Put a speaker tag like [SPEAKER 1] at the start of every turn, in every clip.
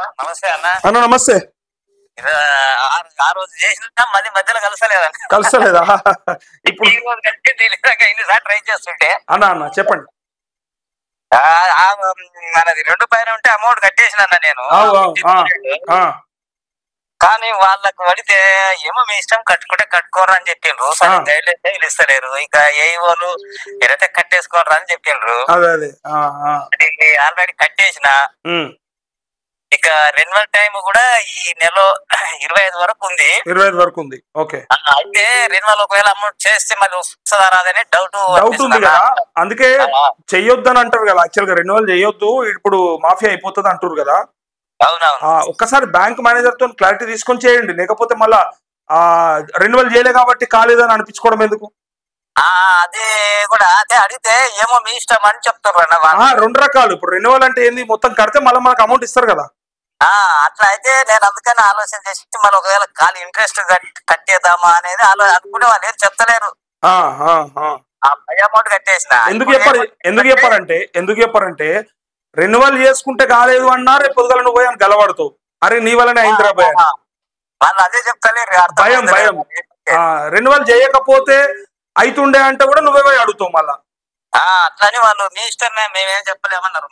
[SPEAKER 1] నమస్తే అన్న.
[SPEAKER 2] అన్న నమస్తే.
[SPEAKER 1] ఆ- రోజు చేసిన మళ్ళీ మధ్యలో కలసలేదండి
[SPEAKER 2] కలుస్తలేదా? ఇప్పుడు
[SPEAKER 1] ఈ రోజు ట్రై చేస్తుంటే.
[SPEAKER 2] అన్న అన్న చెప్పండి.
[SPEAKER 1] మనది రెండు పైన ఉంటే అమౌంట్ కట్టేసిన అన్న నేను. కానీ వాళ్ళకు పడితే ఏమో మీ ఇష్టం కట్టుకుంటే కట్టుకోరు అని చెప్పిండ్రు. సరే
[SPEAKER 2] ఆ.
[SPEAKER 1] గైడ్ లైన్ ఇస్తలేరు ఇంకా ఏ వాళ్ళు ఎరైతే కట్టేసుకోరు అని చెప్పిండ్రు. ఆల్రెడీ కట్టేసిన. ఇక రెన్యువల్ టైం కూడా ఈ నెల ఇరవై ఐదు వరకు ఉంది.
[SPEAKER 2] ఇరవై ఐదు వరకు ఉంది. ఓకే.
[SPEAKER 1] అయితే రెన్యువల్ ఒకవేళ అమౌంట్ చేస్తే మళ్ళీ వస్తుందా రాదని డౌట్
[SPEAKER 2] డౌట్ ఉంది కదా. అందుకే చెయ్యొద్దని అంటారు కదా. యాక్చువల్గా రెన్యువల్ చేయొద్దు ఇప్పుడు మాఫియా అయిపోతుంది అంటారు కదా. ఒక్కసారి బ్యాంక్ మేనేజర్తో క్లారిటీ తీసుకొని చేయండి. లేకపోతే మళ్ళా ఆ రెన్యువల్ చేయలే కాబట్టి కాలేదని అనిపించుకోవడం ఎందుకు?
[SPEAKER 1] ఆ, అదే కూడా అదే అడిగితే ఏమో మీ ఇష్టం అని చెప్తారు
[SPEAKER 2] రెండు రకాలు. ఇప్పుడు రెన్యువల్ అంటే ఏంది? మొత్తం కడితే మళ్ళీ మనకు అమౌంట్ ఇస్తారు కదా.
[SPEAKER 1] అట్లా అయితే నేను అందుకని ఆలోచన చేసి మరి ఒకవేళ ఖాళీ ఇంట్రెస్ట్ కట్టేద్దామా అనేది అనుకునే వాళ్ళు ఏం చెప్తలేరు అమౌంట్ కట్టేసిన.
[SPEAKER 2] ఎందుకు చెప్పారు ఎందుకు చెప్పారంటే ఎందుకు చెప్పారంటే రెన్యువల్ చేసుకుంటే కాలేదు అన్నా రేపు పొద్దుగల నువ్వు పోయి అని గలవడతావు అరే నీ వల్లనే అయిందిరా భయ
[SPEAKER 1] వాళ్ళు అదే చెప్తలేరు
[SPEAKER 2] భయం,
[SPEAKER 1] అవుతలేదు.
[SPEAKER 2] రెన్యువల్ చేయకపోతే అయితుండే అంటే కూడా నువ్వే పోయి అడుగుతావు మళ్ళా.
[SPEAKER 1] అట్లని వాళ్ళు మీ ఇష్టం మేమేం చెప్పలేమన్నారు.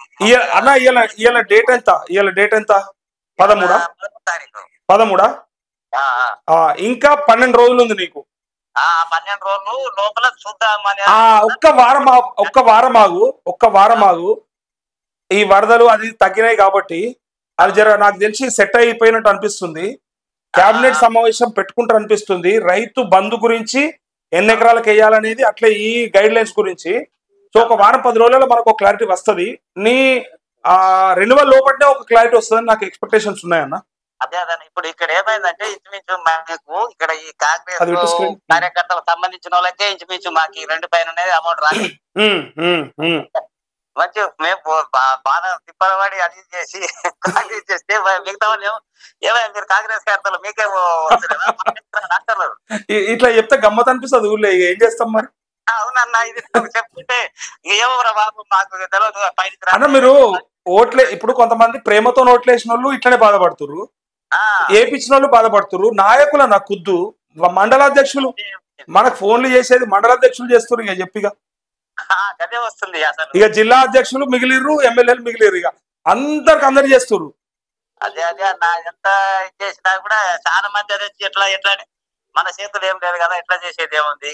[SPEAKER 2] అన్న ఇవాళ ఇవాళ డేట్ ఎంత? ఇవాళ డేట్ ఎంత? పదమూడా? పదమూడా ఇంకా పన్నెండు రోజులు ఉంది నీకు
[SPEAKER 1] పన్నెండు రోజులు లోపల చూద్దామని
[SPEAKER 2] ఒక్క వారం ఒక్క వారం ఆగు ఒక్క వారం ఆగు. ఈ వరదలు అది తగ్గినాయి కాబట్టి అది జర నాకు తెలిసి సెట్ అయిపోయినట్టు అనిపిస్తుంది. కేబినెట్ సమావేశం పెట్టుకుంటారు అనిపిస్తుంది. రైతు బంధు గురించి ఎన్ని ఎకరాలకు వేయాలనేది అట్లే ఈ గైడ్ లైన్స్ గురించి. సో ఒక వారం పది రోజులలో మనకు ఒక క్లారిటీ వస్తది. నీ ఆ రెన్యువల్ లోపలనే ఒక క్లారిటీ వస్తుందని నాకు ఎక్స్పెక్టేషన్స్ ఉన్నాయన్న.
[SPEAKER 1] అదే అదే ఇప్పుడు ఇక్కడ ఏమైందంటే ఇంచుమించు మాకు ఇక్కడ ఈ కాంగ్రెస్. కార్యకర్తలకు సంబంధించిన వాళ్ళకే ఇంచుమించు మాకు ఈ రెండు పైన అమౌంట్
[SPEAKER 2] ఉమ్.
[SPEAKER 1] మంచి మేము బాగా తిప్పలవాడి అది చేసి కాంగ్రెస్ చేస్తే మిగతా వాళ్ళు ఏమో ఏమైనా మీరు కాంగ్రెస్ కార్యకర్తలు మీకే
[SPEAKER 2] ఇట్లా చెప్తే గమ్మత్ అనిపిస్తుంది ఊళ్ళో ఏం చేస్తాం మరి?
[SPEAKER 1] అవునన్నా ఇది చెప్తుంటే ఏమో బాబు మాకు తెలియదు
[SPEAKER 2] మీరు ఓట్లే ఇప్పుడు కొంతమంది ప్రేమతో ఓట్లేసిన వాళ్ళు ఇట్లనే బాధపడుతురు
[SPEAKER 1] ఆ,
[SPEAKER 2] ఏపిచ్చిన వాళ్ళు బాధపడుతురు నాయకుల నా కుద్దు. మండలాధ్యక్షులు మనకు ఫోన్లు చేసేది మండలాధ్యక్షులు చేస్తారు ఇక చెప్పిగా.
[SPEAKER 1] అదే వస్తుంది అసలు.
[SPEAKER 2] ఇక జిల్లా అధ్యక్షులు మిగిలిర్రు ఎమ్మెల్యేలు మిగిలిరు ఇక. అందరికి అందరు చేస్తుర్రు.
[SPEAKER 1] అదే అదే అన్న ఎంత చేసినా కూడా చాలా మంది అదే ఎట్లా ఎట్లా అని మన చేతులు ఏం లేదు కదా ఎట్లా చేసేది ఏముంది?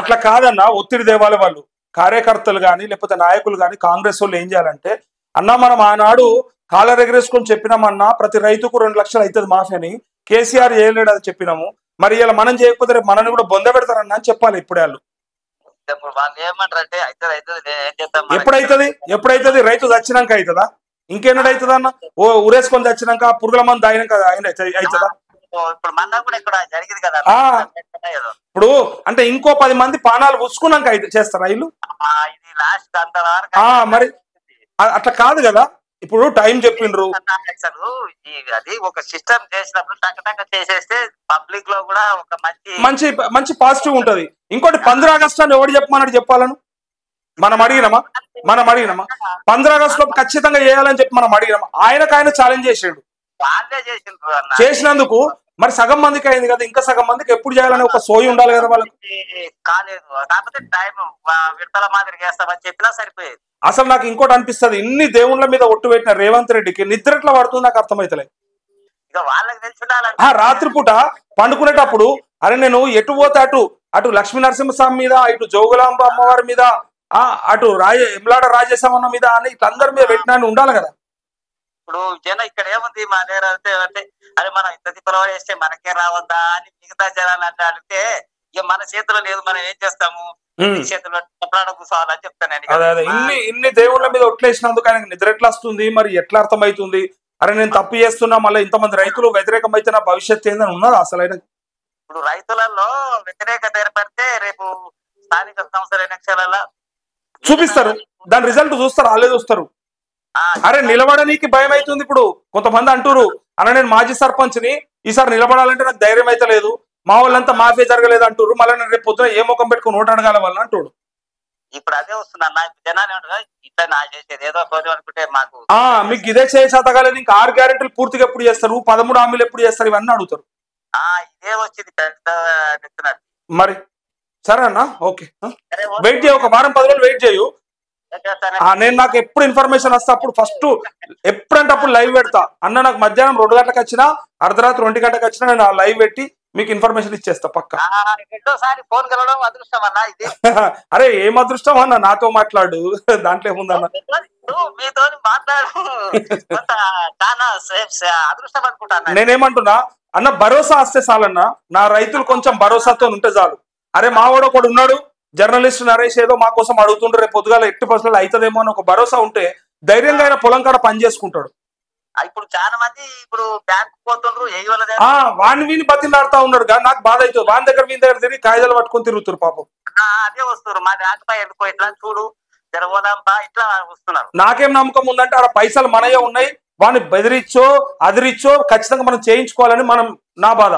[SPEAKER 2] అట్లా కాదన్న ఒత్తిడి దేవాలి వాళ్ళు. కార్యకర్తలు కానీ లేకపోతే నాయకులు కానీ కాంగ్రెస్ వాళ్ళు ఏం చేయాలంటే అన్న మనం ఆనాడు కాలర్ ఎగరేసుకొని చెప్పినామన్నా ప్రతి రైతుకు రెండు లక్షలు అవుతుంది మాఫీ అని కేసీఆర్ చేయలేడు అది చెప్పినాము. మరి ఇలా మనం చేయకపోతే రేపు మనని కూడా బొంద పెడతారన్న అని చెప్పాలి ఇప్పుడే వాళ్ళు? ఎప్పుడైతుంది? ఎప్పుడైతుంది? రైతు చచ్చినాక అవుతుందా? ఇంకేనాడు అవుతుందా అన్న ఓ ఉరేసుకొని చచ్చినాక పురుగుల మంది తాగినాక ఆయన అవుతుందా
[SPEAKER 1] ఇప్పుడు మన కూడా ఇక్కడ జరిగింది కదా.
[SPEAKER 2] ఇప్పుడు అంటే ఇంకో పది మంది పానాలు పుచ్చుకున్నాక చేస్తారా వీళ్ళు
[SPEAKER 1] ఇది లాస్ట్ అంత
[SPEAKER 2] మరి అట్లా కాదు కదా. ఇప్పుడు టైం చెప్పిండ్రు.
[SPEAKER 1] అది ఒక సిస్టమ్ చేసినప్పుడు టక్ టక్ చేసేస్తే పబ్లిక్లో కూడా ఒక మంచి
[SPEAKER 2] మంచి మంచి పాజిటివ్ ఉంటది. ఇంకోటి పంద్ర ఆగస్టు అని ఎవడు చెప్పమన్నాడు చెప్పాలను? మనం అడిగినామా? మనం అడిగినామా? పంద్ర ఆగస్టు లో ఖచ్చితంగా చేయాలని చెప్పి మనం అడిగినామా? ఆయనకు ఆయన ఛాలెంజ్ చేసాడు. చేసినందుకు మరి సగం మందికి అయింది కదా ఇంకా సగం మందికి ఎప్పుడు చేయాలని ఒక సోయి ఉండాలి కదా వాళ్ళకి?
[SPEAKER 1] కాలేదు. కాకపోతే టైం విడతల మాదిరి చేస్తామని చెప్పినా సరిపోయేది.
[SPEAKER 2] అసలు నాకు ఇంకోటి అనిపిస్తుంది ఇన్ని దేవుళ్ళ మీద ఒట్టు పెట్టిన రేవంత్ రెడ్డికి నిద్ర ఎట్లా పడుతుంది నాకు
[SPEAKER 1] వాళ్ళకి తెలిసి
[SPEAKER 2] ఆ రాత్రిపూట పండుకునేటప్పుడు అరే నేను ఎటు పోతే అటు అటు లక్ష్మీ నరసింహస్వామి మీద ఇటు జోగులాంబ అమ్మవారి మీద ఆ అటు రాజ ఎమ్లాడ రాజేశమన్న మీద అని ఇట్లా అందరి మీద పెట్టినా ఉండాలి కదా.
[SPEAKER 1] ఇప్పుడు జనం ఇక్కడ ఏముంది మా దగ్గర అంటే అంటే అరే మనం ఇంత తిప్పల వేస్తే మనకే రావద్దా అని మిగతా జనాలు అంటే అడిగితే ఇక మన చేతిలో లేదు మనం ఏం చేస్తాము? చేతిలో కూర్చోవాలని చెప్తాను.
[SPEAKER 2] అదే అదే. ఇన్ని ఇన్ని దేవుళ్ళ మీద ఒట్లేసినందుకు ఆయనకు నిద్ర ఎట్లా వస్తుంది? మరి ఎట్లా అర్థమవుతుంది? అరే నేను తప్పు చేస్తున్నా మళ్ళీ ఇంతమంది రైతులు వ్యతిరేకమైతే నా భవిష్యత్తు ఏందని ఉన్నదా అసలు ఆయన
[SPEAKER 1] ఇప్పుడు రైతులలో వ్యతిరేకత ఏర్పడితే రేపు స్థానిక సంస్థల ఎన్నికలలో
[SPEAKER 2] చూపిస్తారు. దాని రిజల్ట్ చూస్తారు వాళ్ళే చూస్తారు. అరే నిలబడనీకి భయం అవుతుంది ఇప్పుడు. కొంతమంది అంటారు అన్న నేను మాజీ సర్పంచ్ని ఈసారి నిలబడాలంటే నాకు ధైర్యం అయితే లేదు. మా వాళ్ళంతా మాఫీ జరగలేదు అంటారు మళ్ళీ నేను రేపు పొద్దున ఏ ముఖం పెట్టుకుని ఓటు అడగాల వాళ్ళని అంటాడు
[SPEAKER 1] ఇప్పుడు అదే వస్తుంది అన్న. ఇప్పుడు జనాలు ఏమంటారు ఇట్లా నా చేసేది ఏదో అనుకుంటే మాకు
[SPEAKER 2] మీకు ఇదే చేసేతగలేదు ఇంకా ఆరు గ్యారెంటీలు పూర్తిగా ఎప్పుడు చేస్తారు? పదమూడు హామీలు ఎప్పుడు చేస్తారు? ఇవన్నీ అడుగుతారు.
[SPEAKER 1] ఆ ఇదే వచ్చింది పెద్ద చెప్తున్నారు.
[SPEAKER 2] మరి సరే అన్న ఓకే. వెయిట్ చేయి ఒక వారం పది రోజులు వెయిట్ చేయు. నేను నాకు ఎప్పుడు ఇన్ఫర్మేషన్ వస్తే అప్పుడు ఫస్ట్ ఎప్పుడంటే అప్పుడు లైవ్ పెడతా. అన్న నాకు మధ్యాహ్నం రెండు గంటలకు వచ్చినా అర్ధరాత్రి ఒంటి గంటకు వచ్చినా నేను లైవ్ పెట్టి మీకు ఇన్ఫర్మేషన్ ఇచ్చేస్తా పక్క.
[SPEAKER 1] ఫోన్ కలవడం అదృష్టం అన్న ఇది.
[SPEAKER 2] అరే ఏం అదృష్టం అన్న? నాతో మాట్లాడు. దాంట్లో ఏముందన్న
[SPEAKER 1] మీతో మాట్లాడు. అదృష్టం
[SPEAKER 2] నేనేమంటున్నా? అన్న భరోసా వస్తే చాలన్న. నా రైతులు కొంచెం భరోసాతో ఉంటే చాలు. అరే మావాడు ఒకడు ఉన్నాడు. జర్నలిస్ట్ నరేష్ ఏదో మా కోసం అడుగుతుండ్రు రేపు పొద్దుగాల ఎట్టి పర్సెంట్ అవుతుందేమో అని ఒక భరోసా ఉంటే ధైర్యంగా ఆయన పొలం కాడ పని చేసుకుంటాడు.
[SPEAKER 1] ఇప్పుడు చాలా మంది ఇప్పుడు బ్యాంక్ పోతుండ్రు
[SPEAKER 2] వాడిని వీని బతిలాడుతా ఉన్నాడు కానీ నాకు బాధ అవుతుంది. వాని దగ్గర వీని దగ్గర తిరిగి కాగితాలు పట్టుకొని తిరుగుతారు పాపం.
[SPEAKER 1] అదే వస్తున్నారు. మాది రాకపోయి ఎందుకో ఇట్లా చూడు తెరవదాంపా ఇట్లా వస్తున్నారు.
[SPEAKER 2] నాకేం నమ్మకం ఉందంటే ఆడ పైసలు మనయే ఉన్నాయి వాడిని బెదిరిచ్చో అదిరిచ్చో ఖచ్చితంగా మనం చేయించుకోవాలని మనం నా బాధ.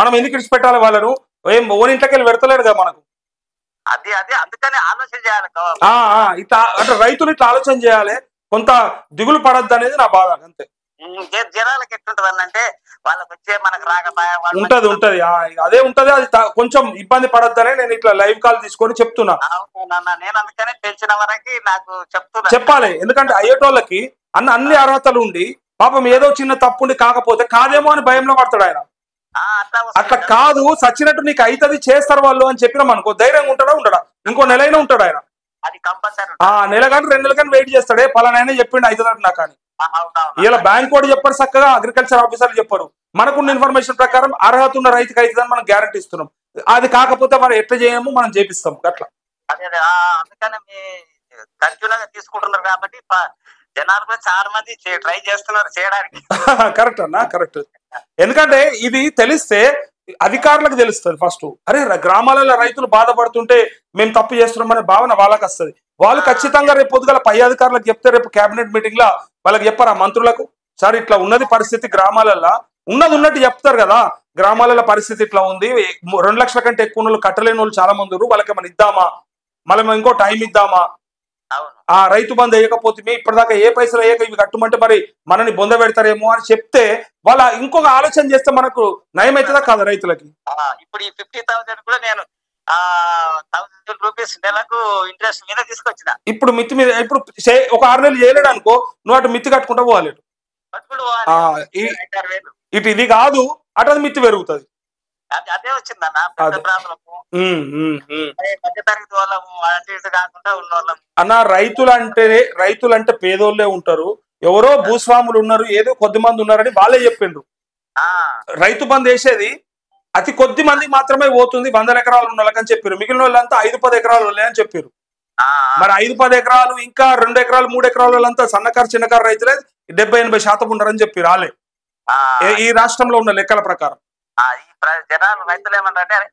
[SPEAKER 2] మనం ఎందుకు ఇడిచిపెట్టాలి వాళ్ళను? ఏం ఓన్ ఇంట్లోకి వెళ్ళి పెడతలేడు కదా మనకు.
[SPEAKER 1] అది అదే అందుకని ఆలోచన చేయాలి
[SPEAKER 2] ఇట్లా అంటే రైతులు ఇట్లా ఆలోచన చేయాలి. కొంత దిగులు పడద్దు అనేది నా బాధ అంతే.
[SPEAKER 1] జనాలకి ఎట్లుంటది అంటే వాళ్ళకి వచ్చే మనకు రాకపోయా
[SPEAKER 2] ఉంటది ఉంటది. అదే ఉంటది అది కొంచెం ఇబ్బంది పడద్దనే నేను ఇట్లా లైవ్ కాల్ తీసుకొని చెప్తున్నా.
[SPEAKER 1] నేను అందుకనే తెలిసిన వరకు నాకు చెప్తున్నా.
[SPEAKER 2] చెప్పాలి ఎందుకంటే అయ్యేటోళ్ళకి అన్న అన్ని అర్హతలు ఉండి పాపం ఏదో చిన్న తప్పు ఉండి కాకపోతే కాదేమో అని భయంలో పడతాడు ఆయన.
[SPEAKER 1] అట్లా
[SPEAKER 2] కాదు సచ్చినట్టు నీకు అవుతుంది చేస్తారు వాళ్ళు అని చెప్పినాం అనుకో ధైర్యంగా ఉంటాడా? ఉండడా? ఇంకో నెలైనా ఉంటాడు ఆయన. ఆ నెల కానీ రెండు నెలలు కానీ వెయిట్ చేస్తాడే. పలానైనా చెప్పిండు అవుతుందంట నాకు అని.
[SPEAKER 1] అవునవును.
[SPEAKER 2] ఇలా బ్యాంక్ కూడా చెప్పారు చక్కగా అగ్రికల్చర్ ఆఫీసర్లు చెప్పారు మనకున్న ఇన్ఫర్మేషన్ ప్రకారం అర్హత ఉన్న రైతుకి అవుతుందని మనం గ్యారంటీ ఇస్తున్నాం. అది కాకపోతే మనం ఎట్లా చేయము? మనం చేపిస్తాం. అట్లా.
[SPEAKER 1] తీసుకుంటున్నారు కాబట్టి జనాలు కూడా చాలా మంది ట్రై చేస్తున్నారు చేయడానికి.
[SPEAKER 2] కరెక్ట్ అన్న కరెక్ట్. ఎందుకంటే ఇది తెలిస్తే అధికారులకు తెలుస్తుంది ఫస్ట్ అరే గ్రామాలలో రైతులు బాధపడుతుంటే మేము తప్పు చేస్తున్నామనే భావన వాళ్ళకి వస్తుంది. వాళ్ళు ఖచ్చితంగా రేపు పొద్దుగల పై అధికారులకు చెప్తే రేపు కేబినెట్ మీటింగ్లో వాళ్ళకి చెప్పారా మంత్రులకు? సార్ ఇట్లా ఉన్నది పరిస్థితి గ్రామాలలో ఉన్నది ఉన్నట్టు చెప్తారు కదా. గ్రామాలలో పరిస్థితి ఇట్లా ఉంది. రెండు లక్షల కంటే ఎక్కువ కట్టలేని వాళ్ళు చాలా మంది వాళ్ళకి ఏమైనా ఇద్దామా? మళ్ళీ మేము ఇంకో టైం ఇద్దామా? ఆ రైతు బంధు వేయకపోతే ఇప్పటిదాకా ఏ పైసలు వేయక ఇవి కట్టమంటే మరి మనని బొంద పెడతారేమో అని చెప్తే వాళ్ళ ఇంకొక ఆలోచన చేస్తే మనకు నయం అవుతుందా కాదు రైతులకి?
[SPEAKER 1] ఆ, ఇప్పుడు ఈ ఫిఫ్టీ థౌసండ్ కూడా నేను థౌసండ్ రూపీస్ నెలకు ఇంట్రెస్ట్ మీద తీసుకొచ్చిన.
[SPEAKER 2] ఇప్పుడు మిత్తి మీద ఇప్పుడు ఒక ఆరు నెలలు చేయలేడు అనుకో నువ్వు అటు మిత్తి కట్టుకుంటా పోవాలి ఇటు ఇది కాదు అటు అది మిత్తి పెరుగుతుంది.
[SPEAKER 1] అది వచ్చిందన్న పెద్ద
[SPEAKER 2] ఉమ్.
[SPEAKER 1] మధ్య తరగతి వాళ్ళము అటు ఇటు కాకుండా ఉన్న వాళ్ళము
[SPEAKER 2] అన్న రైతులు అంటే రైతులు అంటే పేదోళ్ళే ఉంటారు. ఎవరో భూస్వాములు ఉన్నారు ఏదో కొద్ది మంది ఉన్నారని వాళ్ళే చెప్పిండ్రు.
[SPEAKER 1] ఆ,
[SPEAKER 2] రైతు బంద్ వేసేది అతి కొద్ది మంది మాత్రమే పోతుంది వందల ఎకరాలు ఉన్న వాళ్ళకని చెప్పారు మిగిలిన వాళ్ళంతా ఐదు పది ఎకరాలు ఉన్నాయని చెప్పారు మరి ఐదు పది ఎకరాలు ఇంకా రెండు ఎకరాలు మూడు ఎకరాల వాళ్ళంతా సన్నకారు చిన్నకారు రైతులే డెబ్బై ఎనభై శాతం ఉన్నారని చెప్పి రాలే. ఈ రాష్ట్రంలో ఉన్న లెక్కల ప్రకారం.
[SPEAKER 1] ఈ జనాలు రైతులు ఏమన్నారంటే అరే,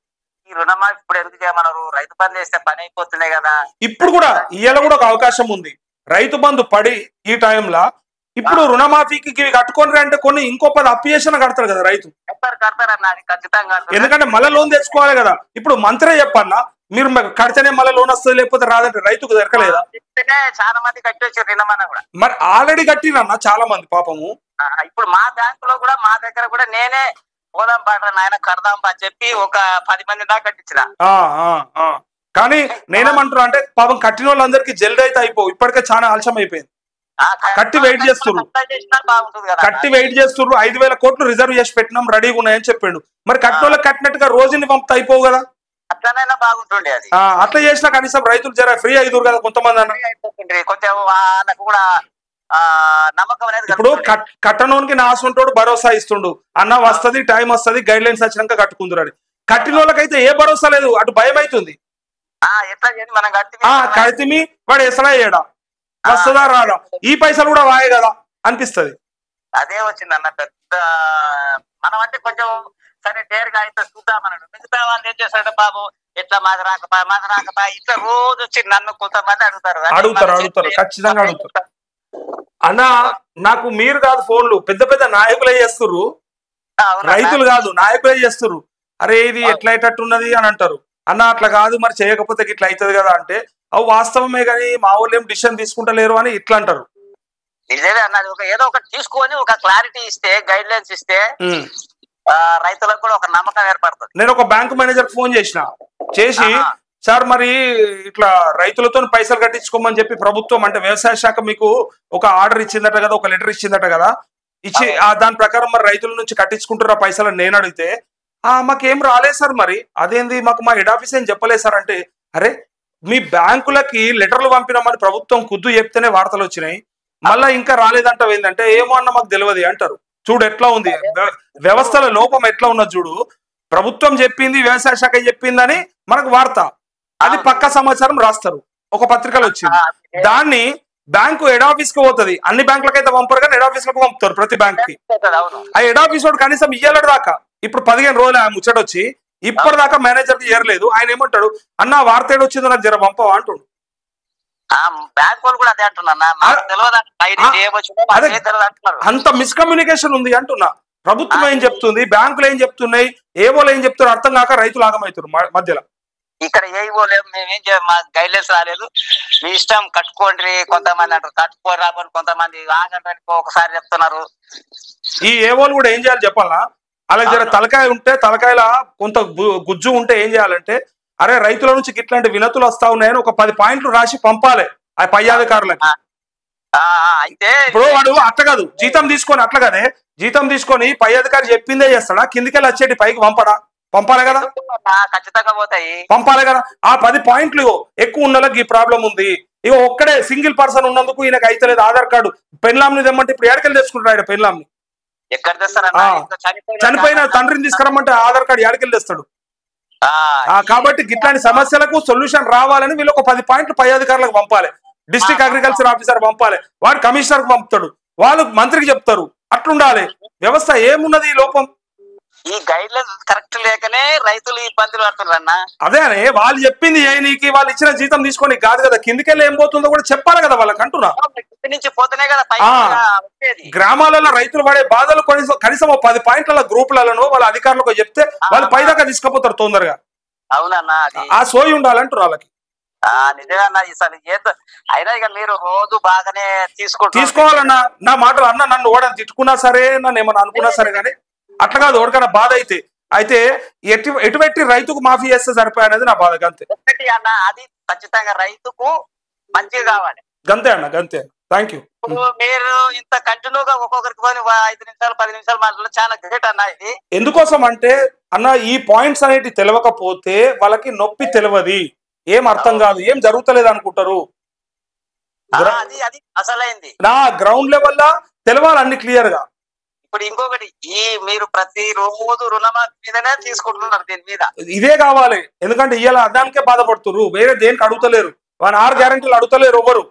[SPEAKER 1] ఈ రుణమాఫీ ఇప్పుడు ఎందుకు చేయమన్నారు? రైతు పని చేస్తే పని అయిపోతున్నాయి కదా.
[SPEAKER 2] ఇప్పుడు కూడా ఇవాళ కూడా ఒక అవకాశం ఉంది. రైతు బంధు పడి ఈ టైంలో ఇప్పుడు రుణమాఫీకి ఇవి కట్టుకొని అంటే కొన్ని ఇంకో పది అప్పు చేసిన కడతారు కదా రైతు. ఎందుకంటే మళ్ళీ లోన్ తెచ్చుకోవాలి కదా. ఇప్పుడు మంత్రే చెప్పన్నా మీరు కడితేనే మళ్ళీ లోన్ వస్తుంది లేకపోతే రాదంటే రైతుకు దొరకలేదా?
[SPEAKER 1] చాలా మంది కూడా.
[SPEAKER 2] మరి ఆల్రెడీ కట్టిరన్న చాలా మంది పాపము.
[SPEAKER 1] ఇప్పుడు మా బ్యాంక్లో కూడా మా దగ్గర కూడా నేనే పోదాం పాట నాయన కడదాం పా చెప్పి ఒక పది మంది దాకా కట్టించిన.
[SPEAKER 2] కానీ నేనేమంటున్నా అంటే పాపం కట్టిన వాళ్ళందరికీ జల్ది అయితే అయిపోవు ఇప్పటికే చాలా ఆలస్యం అయిపోయింది. కట్టి వెయిట్
[SPEAKER 1] కదా.
[SPEAKER 2] కట్టి వెయిట్ చేస్తున్నారు ఐదు వేల కోట్లు రిజర్వ్ చేసి పెట్టినాం రెడీగా ఉన్నాయని చెప్పిండు. మరి కట్టిన కట్టినట్టుగా రోజుని పంపుతా అయిపోవు కదా.
[SPEAKER 1] అట్లనైనా బాగుంటుండే అది.
[SPEAKER 2] ఆ, అట్లా చేసినా కనీసం రైతులు జర ఫ్రీ అయిదురు కదా కొంతమంది.
[SPEAKER 1] కొంచెం వాళ్ళకు కూడా నమ్మకం అనేది
[SPEAKER 2] ఇప్పుడు కట్టనోనికి నా ఆసుంటోడు భరోసా ఇస్తుండు. అన్న వస్తది టైం వస్తది గైడ్ లైన్స్ వచ్చినాక కట్టుకుందరు కట్టిన వాళ్ళకైతే ఏ భరోసా లేదు అటు భయం అవుతుంది కడితిమి వాడు ఎసడా వస్తుందా రాడా ఈ పైసలు కూడా వాయే కదా అనిపిస్తది.
[SPEAKER 1] అదే వచ్చింది అన్న పెద్ద మనం అంటే కొంచెం సరే డేర్గా అయితే చూద్దామన్నాడు. మిగతా వాళ్ళు ఏం చేస్తాడు బాబు ఎట్లా మాది రాకపా మాది రాకపా ఇట్లా రోజు వచ్చి నన్ను కొంతమంది అడుగుతారు.
[SPEAKER 2] అడుగుతారు, అడుగుతారు. ఖచ్చితంగా అడుగుతారు. అన్న నాకు మీరు కాదు ఫోన్లు. పెద్ద పెద్ద నాయకులే చేస్తుర్రు? రైతులు కాదు నాయకులే చేస్తుర్రు? అరే ఇది ఎట్లా అయ్యేటట్టున్నది అని అంటారు. అన్న అట్లా కాదు మరి చేయకపోతే ఇట్లా అవుతుంది కదా అంటే అవి వాస్తవమే కానీ మా వాళ్ళు ఏం డిసిషన్ తీసుకుంటలేరు అని ఇట్లా అంటారు.
[SPEAKER 1] నిజమే అన్నది ఒక ఏదో ఒకటి తీసుకొని ఒక క్లారిటీ ఇస్తే గైడ్ లైన్స్ ఇస్తే రైతులకు కూడా ఒక నమ్మకం ఏర్పడుతుంది.
[SPEAKER 2] నేను ఒక బ్యాంక్ మేనేజర్ ఫోన్ చేసిన. చేసి. సార్ మరి ఇట్లా రైతులతో పైసలు కట్టించుకోమని చెప్పి ప్రభుత్వం అంటే వ్యవసాయ శాఖ మీకు ఒక ఆర్డర్ ఇచ్చిందట కదా ఒక లెటర్ ఇచ్చిందట కదా? ఇచ్చి ఆ దాని ప్రకారం మరి రైతుల నుంచి కట్టించుకుంటున్న పైసలు నేను అడిగితే ఆ మాకేం రాలేదు సార్ మరి. అదేంది? మాకు మా హెడ్ ఆఫీస్ ఏం చెప్పలేదు సార్ అంటే అరే మీ బ్యాంకులకి లెటర్లు పంపినామని ప్రభుత్వం కుద్దు చెప్తేనే వార్తలు వచ్చినాయి. మళ్ళా ఇంకా రాలేదంటావు ఏంటంటే ఏమో అన్న మాకు తెలియదు అంటారు. చూడు ఎట్లా ఉంది? వ్య- వ్యవస్థల లోపం ఎట్లా ఉన్నది చూడు. ప్రభుత్వం చెప్పింది వ్యవసాయ శాఖ చెప్పిందని మనకు వార్త. అది పక్క సమాచారం రాస్తారు. ఒక పత్రికలో వచ్చింది. దాన్ని బ్యాంకు హెడ్ ఆఫీస్కి పోతుంది. అన్ని బ్యాంకులకైతే పంపరు కానీ హెడ్ ఆఫీస్లకు పంపుతారు ప్రతి
[SPEAKER 1] బ్యాంక్కి
[SPEAKER 2] ఆ హెడ్ ఆఫీస్ వాడు కనీసం ఇయ్యాలడు దాకా. ఇప్పుడు పదిహేను రోజులు ఆ ముచ్చట వచ్చి ఇప్పటిదాకా మేనేజర్కి చేరలేదు ఆయన ఏమంటాడు? అన్న వార్త ఏడు వచ్చిందో నాకు జర పంపవా? అంటుండు. అంత మిస్కమ్యూనికేషన్ ఉంది అంటున్నా. ప్రభుత్వం ఏం చెప్తుంది? బ్యాంకులు ఏం చెప్తున్నాయి? ఏవోలు ఏం చెప్తున్నారు అర్థం కాక రైతులు ఆగమవుతారు మ- మధ్యలో.
[SPEAKER 1] ఇక్కడ ఏ ఇవ్వలేము మేమేం చేయం మా గైడ్లైన్స్ రాలేదు. మీ ఇష్టం కట్టుకోండి కొంతమంది అంటారు. కట్టుకోని రాబోని కొంతమంది ఆగండి ఒకసారి చెప్తున్నారు.
[SPEAKER 2] ఈ ఏవోలు కూడా ఏం చేయాలి చెప్పాలా? అలా జర తలకాయ ఉంటే తలకాయల కొంత గుజ్జు ఉంటే ఏం చేయాలంటే అరే రైతుల నుంచి ఇట్లాంటి వినతులు వస్తా ఉన్నాయని ఒక పది పాయింట్లు రాసి పంపాలి ఆ పై అధికారులకి.
[SPEAKER 1] అయితే
[SPEAKER 2] ఇప్పుడు వాడు అట్లా కాదు. జీతం తీసుకొని అట్లా కదే. జీతం తీసుకొని పై అధికారి చెప్పిందే చేస్తాడా? కిందికెళ్ళి వచ్చేటి పైకి పంపడా? పంపాలి కదా?
[SPEAKER 1] ఖచ్చితంగా పోతాయి.
[SPEAKER 2] పంపాలి కదా? ఆ పది పాయింట్లు ఎక్కువ ఉన్న వాళ్ళకి ఈ ప్రాబ్లం ఉంది. ఇగో ఒక్కడే సింగిల్ పర్సన్ ఉన్నందుకు ఈయనకి అయితలేదు ఆధార్ కార్డు పెన్లాంని తెమ్మంటే ఇప్పుడు ఏడకెళ్ళి తెచ్చుకుంటాడు పెన్లాంని
[SPEAKER 1] చనిపోయిన
[SPEAKER 2] తండ్రిని తీసుకురమ్మంటే ఆధార్ కార్డు ఏడకెళ్ళి తెస్తాడు. కాబట్టి ఇట్లాంటి సమస్యలకు సొల్యూషన్ రావాలని వీళ్ళు ఒక పది పాయింట్లు పై అధికారులకు పంపాలి. డిస్ట్రిక్ట్ అగ్రికల్చర్ ఆఫీసర్ పంపాలి. వాడు కమిషనర్ పంపుతాడు. వాళ్ళు మంత్రికి చెప్తారు. అట్లుండాలి. వ్యవస్థ ఏమున్నది ఈ లోపం?
[SPEAKER 1] ఈ గైడ్ లైన్స్ కరెక్ట్ లేకనే రైతులు ఇబ్బందులు పడుతున్నారు అన్న.
[SPEAKER 2] అదే అనే వాళ్ళు చెప్పింది ఏ నీకు వాళ్ళు ఇచ్చిన జీతం తీసుకొని కాదు కదా కిందికెళ్ళి ఏం పోతుందో కూడా చెప్పాలి కదా వాళ్ళకి అంటున్నా.
[SPEAKER 1] నుంచి పోతేనే కదా
[SPEAKER 2] గ్రామాలలో రైతులు పడే బాధలు కనీసం కనీసం పది పాయింట్ల గ్రూపులలో వాళ్ళ అధికారులకు చెప్తే వాళ్ళు పైదాకా తీసుకుపోతారు తొందరగా.
[SPEAKER 1] అవునన్నా
[SPEAKER 2] ఆ సోయి ఉండాలంటారు వాళ్ళకి.
[SPEAKER 1] నిజమేనా ఏదో అయినా ఇక మీరు రోజు బాగానే తీసుకుంటారు
[SPEAKER 2] తీసుకోవాలన్నా నా మాటలు అన్న నన్ను ఓడని తిట్టుకున్నా సరే నన్ను ఏమన్నా అనుకున్నా సరే కానీ అట్లా కాదు ఓడికన్నా బాధ అయితే అయితే ఎటు ఎటువంటి రైతుకు మాఫీ చేస్తే సరిపోయి అనేది నా బాధ గంతే.
[SPEAKER 1] అన్న అది ఖచ్చితంగా రైతుకు మంచిగా కావాలి.
[SPEAKER 2] గంతే అన్న గంతే. థ్యాంక్ యూ
[SPEAKER 1] మీరు ఇంత కంటిన్యూగా ఒక్కొక్కరికి ఐదు నిమిషాలు పది నిమిషాలు మాట్లాడడం చాలా గ్రేట్ అన్న ఇది.
[SPEAKER 2] ఎందుకోసం అంటే అన్న ఈ పాయింట్స్ అనేటి తెలియకపోతే వాళ్ళకి నొప్పి తెలియదు ఏం అర్థం కాదు ఏం జరుగుతలేదు అనుకుంటారు.
[SPEAKER 1] అసలైంది.
[SPEAKER 2] నా గ్రౌండ్ లెవెల్ లా తెలవాలి అన్ని క్లియర్గా
[SPEAKER 1] ఇప్పుడు ఇంకొకటి ఈ మీరు ప్రతి రోజు రుణమాఫీ మీదనే తీసుకుంటున్నారు దీని మీద.
[SPEAKER 2] ఇదే కావాలి. ఎందుకంటే ఇవాళ అదానికే బాధపడుతున్నారు వేరే దేనికి అడుగుతలేరు. వాళ్ళ ఆరు గ్యారంటీలు అడుగుతలేరు ఎవరు.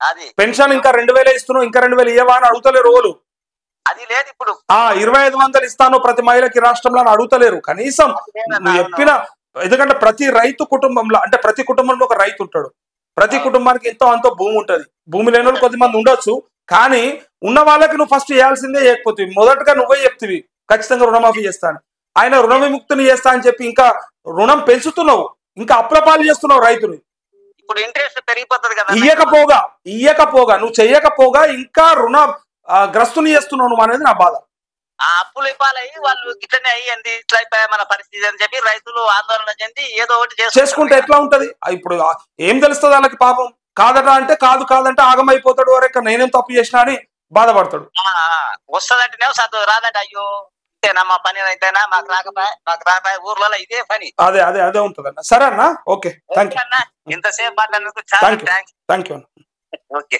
[SPEAKER 1] అది.
[SPEAKER 2] పెన్షన్ ఇంకా రెండు వేలే ఇస్తున్నావు ఇంకా రెండు వేలు ఇవ్వవా అని అడుగుతలేరు ఎవరు.
[SPEAKER 1] అది లేదు ఇప్పుడు.
[SPEAKER 2] ఆ ఇరవై ఐదు వందలు ఇస్తాను ప్రతి మహిళకి రాష్ట్రంలో అని అడుగుతలేరు. కనీసం చెప్పిన ఎందుకంటే ప్రతి రైతు కుటుంబంలో అంటే ప్రతి కుటుంబంలో ఒక రైతు ఉంటాడు. ప్రతి కుటుంబానికి ఎంతో అంతో భూమి ఉంటది. భూమి లేని వాళ్ళు కొద్దిమంది ఉండొచ్చు. కానీ ఉన్న వాళ్ళకి నువ్వు ఫస్ట్ చేయాల్సిందే చేయకపోతే మొదటగా నువ్వే చెప్తివి ఖచ్చితంగా రుణమాఫీ చేస్తాను. ఆయన రుణ విముక్తిని చేస్తా అని చెప్పి ఇంకా రుణం పెంచుతున్నావు ఇంకా అప్రపాలు చేస్తున్నావు రైతుని.
[SPEAKER 1] ఇప్పుడు ఇంట్రెస్ట్ పెరిగిపోతుంది కదా
[SPEAKER 2] ఇయ్యకపోగా ఇయ్యకపోగా నువ్వు చెయ్యకపోగా ఇంకా రుణ గ్రస్తుని చేస్తున్నావు నువ్వు అనేది నా బాధ.
[SPEAKER 1] ఆ అప్పులు ఇవ్వాలయ్యి వాళ్ళు ఇట్లనే అయ్యింది ఇట్లా అయిపోయా మన పరిస్థితి అని చెప్పి రైతులు ఆందోళన చెంది ఏదో ఒకటి.
[SPEAKER 2] చేసుకుంటే ఎట్లా ఉంటది? ఇప్పుడు ఏం తెలుస్తుంది వాళ్ళకి పాపం? కాదట అంటే కాదు కాదంటే ఆగమైపోతాడు ఇక్కడ నేనేం తప్పు చేసినా అని బాధపడతాడు.
[SPEAKER 1] చదువు రాదంటే అయ్యో ఇంతేనా మా పని అయితేనా మాకు రాకపోయా మాకు రాకపోయా ఊర్లలో ఇదే పని.
[SPEAKER 2] అదే అదే అదే ఉంటది అన్న సరే అన్న ఓకే థ్యాంక్ యూ
[SPEAKER 1] ఇంతసేపు మాట్లాడినందుకు
[SPEAKER 2] you.
[SPEAKER 1] Thanks
[SPEAKER 2] thank you
[SPEAKER 1] okay.